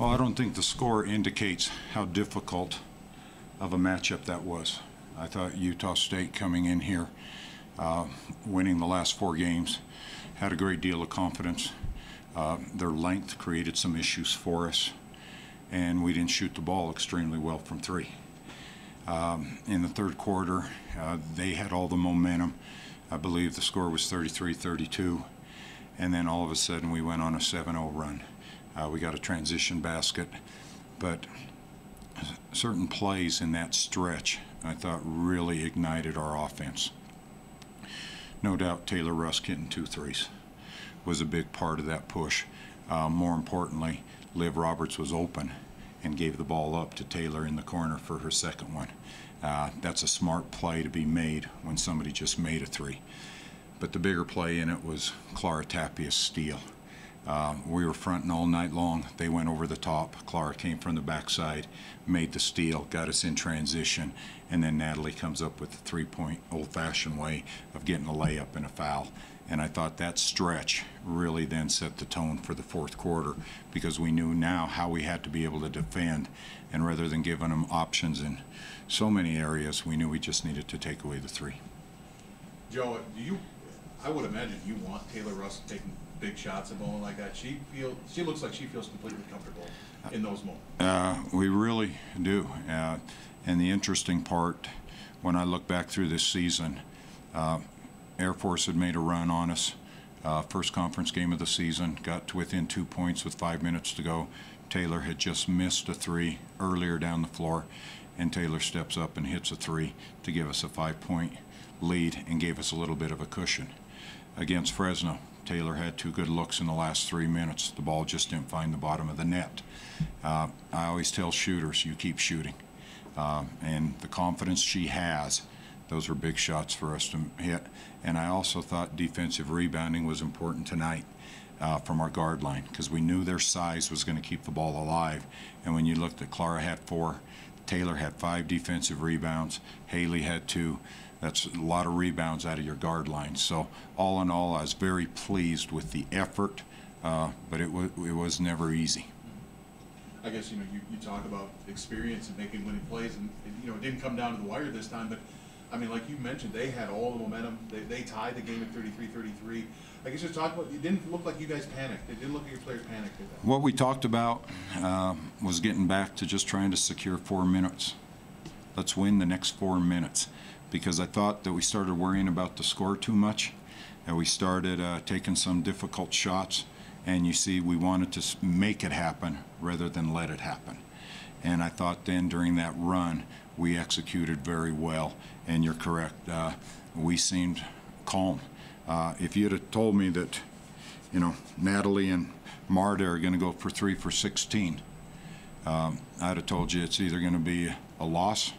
Well, I don't think the score indicates how difficult of a matchup that was. I thought Utah State coming in here, uh, winning the last four games, had a great deal of confidence. Uh, their length created some issues for us, and we didn't shoot the ball extremely well from three. Um, in the third quarter, uh, they had all the momentum. I believe the score was 33 32. And then all of a sudden, we went on a 7 0 run. Uh, we got a transition basket, but certain plays in that stretch I thought really ignited our offense. No doubt Taylor Rusk hitting two threes was a big part of that push. Uh, more importantly, Liv Roberts was open and gave the ball up to Taylor in the corner for her second one. Uh, that's a smart play to be made when somebody just made a three. But the bigger play in it was Clara Tapia's steal. Uh, we were fronting all night long. They went over the top. Clara came from the backside, made the steal, got us in transition, and then Natalie comes up with the three-point old-fashioned way of getting a layup and a foul. And I thought that stretch really then set the tone for the fourth quarter because we knew now how we had to be able to defend. And rather than giving them options in so many areas, we knew we just needed to take away the three. Joe, do you, I would imagine you want Taylor Rusk taking big shots at bowling like that. She feel, she looks like she feels completely comfortable in those moments. Uh, we really do. Uh, and the interesting part, when I look back through this season, uh, Air Force had made a run on us. Uh, first conference game of the season, got to within two points with five minutes to go. Taylor had just missed a three earlier down the floor, and Taylor steps up and hits a three to give us a five point lead and gave us a little bit of a cushion. Against Fresno, Taylor had two good looks in the last three minutes. The ball just didn't find the bottom of the net. Uh, I always tell shooters, you keep shooting. Uh, and the confidence she has, those were big shots for us to hit. And I also thought defensive rebounding was important tonight. Uh, from our guard line because we knew their size was going to keep the ball alive. And when you looked at Clara had four, Taylor had five defensive rebounds, Haley had two. That's a lot of rebounds out of your guard line. So all in all, I was very pleased with the effort, uh, but it was it was never easy. I guess you know you, you talk about experience and making winning plays, and you know it didn't come down to the wire this time, but I mean, like you mentioned, they had all the momentum. They, they tied the game at 33-33. I guess just talk about. It didn't look like you guys panicked. It didn't look like your players panicked. What we talked about uh, was getting back to just trying to secure four minutes. Let's win the next four minutes, because I thought that we started worrying about the score too much, and we started uh, taking some difficult shots. And you see, we wanted to make it happen rather than let it happen. And I thought then during that run, we executed very well. And you're correct, uh, we seemed calm. Uh, if you'd have told me that, you know, Natalie and Marta are going to go for three for 16, um, I'd have told you it's either going to be a loss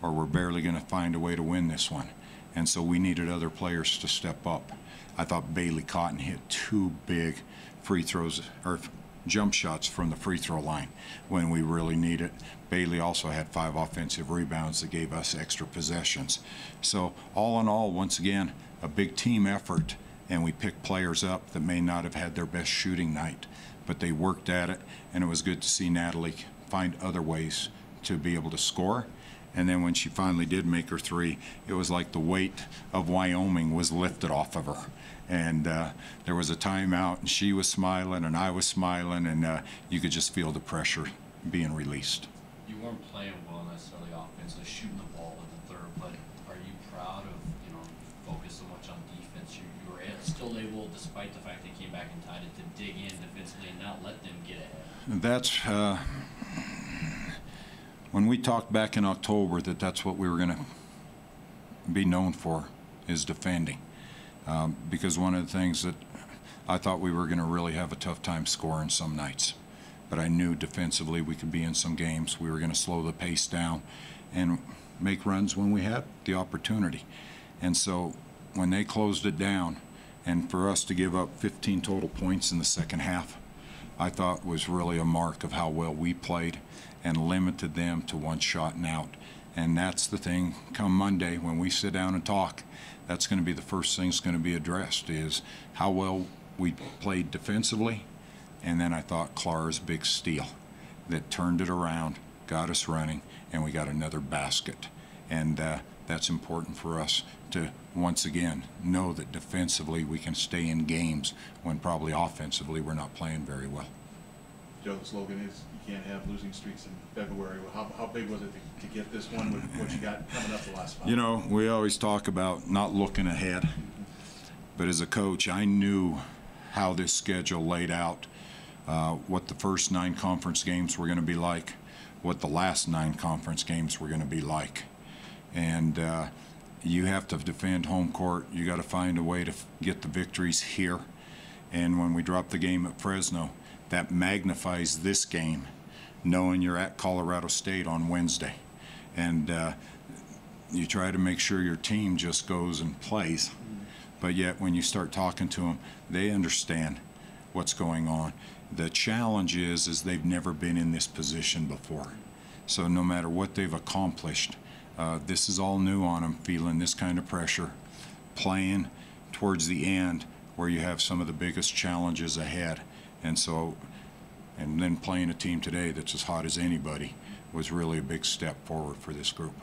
or we're barely going to find a way to win this one. And so we needed other players to step up. I thought Bailee Cotton hit two big free throws or jump shots from the free throw line when we really need it. Bailee also had five offensive rebounds that gave us extra possessions. So, all in all, once again, a big team effort, and we picked players up that may not have had their best shooting night, but they worked at it, and it was good to see Natalie find other ways to be able to score. And then when she finally did make her three, it was like the weight of Wyoming was lifted off of her. And uh, there was a timeout, and she was smiling, and I was smiling, and uh, you could just feel the pressure being released. you weren't playing well necessarily offensively, shooting the ball in the third, but are you proud of, you know, focus so much on defense? You, you were still able, despite the fact they came back and tied it, to dig in defensively and not let them get ahead. That's uh, when we talked back in October that that's what we were going to be known for is defending. Um, because one of the things that I thought we were going to really have a tough time scoring some nights. But I knew defensively we could be in some games. We were going to slow the pace down and make runs when we had the opportunity. And so when they closed it down, and for us to give up 15 total points in the second half, I thought was really a mark of how well we played and limited them to one shot and out. And that's the thing come Monday when we sit down and talk. That's going to be the first thing that's going to be addressed is how well we played defensively. And then I thought Clara's big steal. that turned it around, got us running, and we got another basket. And uh, that's important for us to once again know that defensively we can stay in games when probably offensively we're not playing very well. Joe, the slogan is you can't have losing streaks in February. How, how big was it to, to get this one with what you got coming up the last five? You know, we always talk about not looking ahead, but as a coach, I knew how this schedule laid out, uh, what the first nine conference games were going to be like, what the last nine conference games were going to be like. And uh, you have to defend home court. You got to find a way to get the victories here. And when we dropped the game at Fresno, that magnifies this game, knowing you're at Colorado State on Wednesday. And uh, you try to make sure your team just goes and plays. But yet, when you start talking to them, they understand what's going on. The challenge is, is they've never been in this position before. So no matter what they've accomplished, uh, this is all new on them, feeling this kind of pressure, playing towards the end where you have some of the biggest challenges ahead. And so, and then playing a team today that's as hot as anybody was really a big step forward for this group.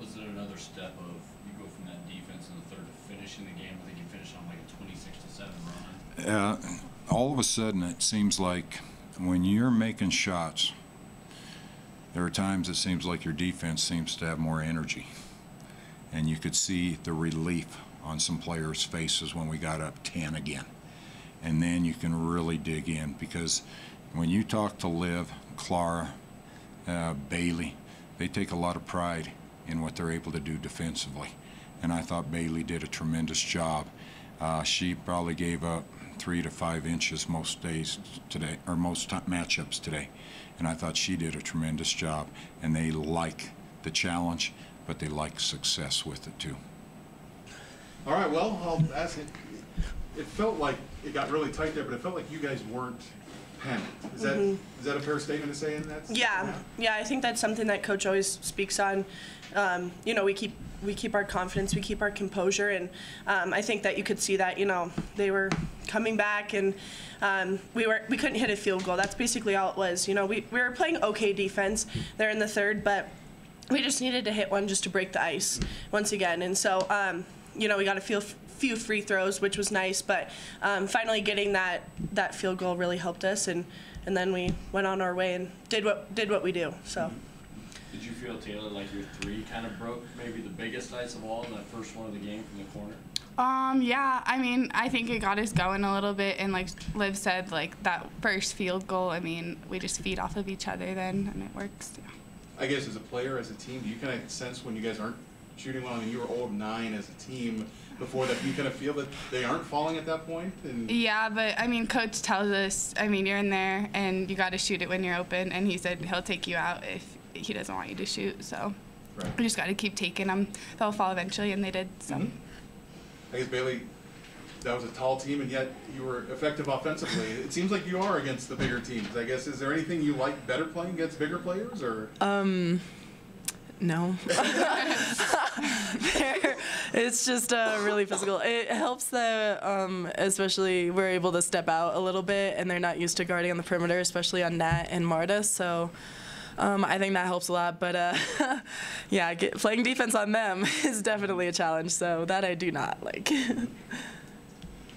Was it another step of, you go from that defense in the third to finishing the game, I think you finished on like a twenty-six to seven run. uh, all of a sudden it seems like when you're making shots, there are times it seems like your defense seems to have more energy. And you could see the relief on some players' faces when we got up 10 again. And then you can really dig in because when you talk to Liv, Clara, uh, Bailee, they take a lot of pride in what they're able to do defensively. And I thought Bailee did a tremendous job. Uh, she probably gave up three to five inches most days today, or most matchups today. And I thought she did a tremendous job. And they like the challenge, but they like success with it too. All right, well, I'll ask it. It felt like it got really tight there, but it felt like you guys weren't panicked. Is that, is that a fair statement to say in that? Yeah, yeah, I think that's something that coach always speaks on. Um, you know, we keep we keep our confidence, we keep our composure, and um, I think that you could see that. You know, they were coming back, and um, we were we couldn't hit a field goal. That's basically all it was. You know, we we were playing okay defense there in the third, but we just needed to hit one just to break the ice once again. And so, um, you know, we got a few few free throws, which was nice, but um, finally getting that that field goal really helped us, and and then we went on our way and did what did what we do. So. Did you feel, Taylor, like your three kind of broke maybe the biggest ice of all in that first one of the game from the corner? Um, yeah, I mean, I think it got us going a little bit, and like Liv said, like that first field goal, I mean, we just feed off of each other then, and it works. Yeah. I guess as a player, as a team, do you kind of sense when you guys aren't shooting well? I mean, you were 0 of 9 as a team before that. You kind of feel that they aren't falling at that point? And Yeah, but I mean, coach tells us, I mean, you're in there and you got to shoot it when you're open, and he said he'll take you out if he doesn't want you to shoot. So Right. we just got to keep taking them. They'll fall eventually, and they did. So. Mhm. I guess Bailee, that was a tall team, and yet you were effective offensively. It seems like you are against the bigger teams. I guess is there anything you like better playing against bigger players, or No. It's just uh, really physical. It helps that, um, especially, we're able to step out a little bit and they're not used to guarding on the perimeter, especially on Nat and Marta. So um, I think that helps a lot. But uh, yeah, get, playing defense on them is definitely a challenge. So that I do not like.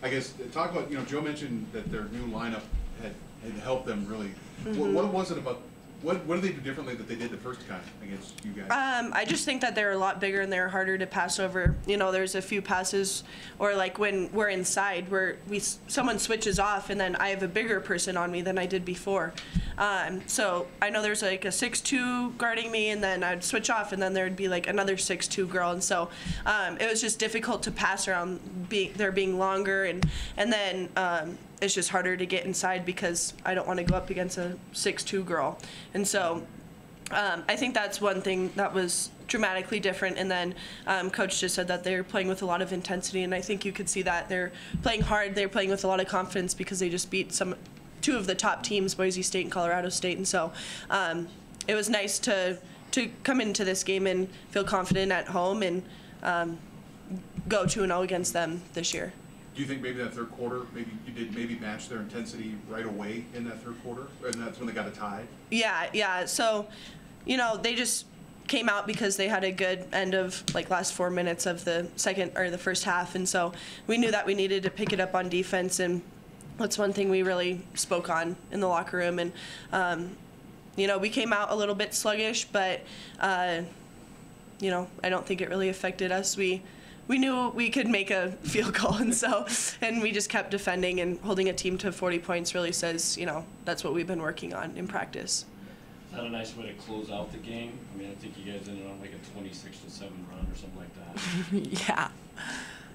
I guess uh, talk about you know Joe mentioned that their new lineup had, had helped them really. What, what was it about? What what did they do differently that they did the first time against you guys? Um, I just think that they're a lot bigger and they're harder to pass over. You know, there's a few passes, or like when we're inside, where we someone switches off, and then I have a bigger person on me than I did before. Um, so I know there's like a six-two guarding me, and then I'd switch off, and then there'd be like another six-two girl, and so um, it was just difficult to pass around. Being they're being longer, and and then. It's just harder to get inside because I don't want to go up against a six-two girl, and so um, I think that's one thing that was dramatically different. And then um, coach just said that they're playing with a lot of intensity, and I think you could see that they're playing hard. They're playing with a lot of confidence because they just beat some two of the top teams, Boise State and Colorado State, and so um, it was nice to to come into this game and feel confident at home and um, go two and zero against them this year. Do you think maybe that third quarter, maybe you did maybe match their intensity right away in that third quarter, and that's when they got a tie? Yeah, yeah. So, you know, they just came out because they had a good end of like last four minutes of the second or the first half, and so we knew that we needed to pick it up on defense, and that's one thing we really spoke on in the locker room, and um, you know, we came out a little bit sluggish, but uh, you know, I don't think it really affected us. We we knew we could make a field goal, and so and we just kept defending and holding a team to 40 points. Really says, you know, that's what we've been working on in practice. Is that a nice way to close out the game? I mean, I think you guys ended on like a twenty-six to seven run or something like that. yeah.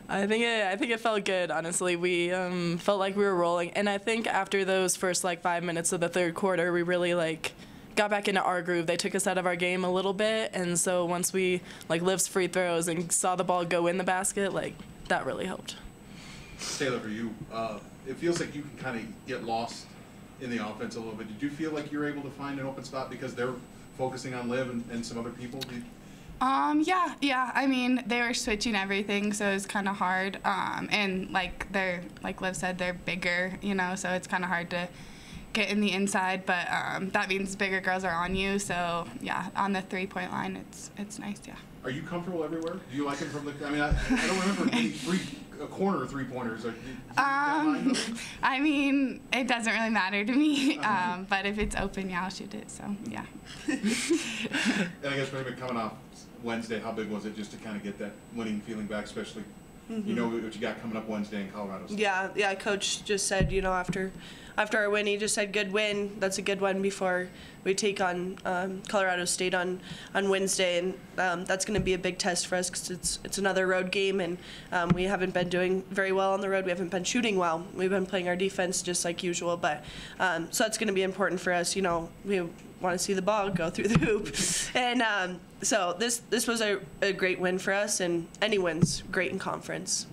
I think it. I think it felt good. Honestly, we um, felt like we were rolling, and I think after those first like five minutes of the third quarter, we really like got back into our groove. They took us out of our game a little bit, and so once we like Liv's free throws and saw the ball go in the basket, like that really helped. Taylor, for you, uh, it feels like you can kind of get lost in the offense a little bit. Did you feel like you were able to find an open spot because they're focusing on Liv and, and some other people? Did, Um, yeah, yeah. I mean, they were switching everything, so it was kind of hard. Um, and like they're, like Liv said, they're bigger, you know, so it's kind of hard to get in the inside. But um, that means bigger girls are on you. So yeah, on the three-point line, it's it's nice. Yeah. Are you comfortable everywhere? Do you like him from the? I mean, I, I don't remember getting three a corner three pointers. Like, did, did you get that line Um. I mean, it doesn't really matter to me. Uh-huh. Um, but if it's open, yeah, I'll shoot it. So yeah. And I guess maybe coming off Wednesday, how big was it just to kind of get that winning feeling back, especially you know what you got coming up Wednesday in Colorado? State? Yeah, yeah. Coach just said, you know, after after our win, he just said, "Good win. That's a good one." Before we take on um, Colorado State on on Wednesday, and um, that's going to be a big test for us because it's it's another road game, and um, we haven't been doing very well on the road. We haven't been shooting well. We've been playing our defense just like usual, but um, so that's going to be important for us. You know, we want to see the ball go through the hoop, and um, so this this was a, a great win for us, and any win's great in conference.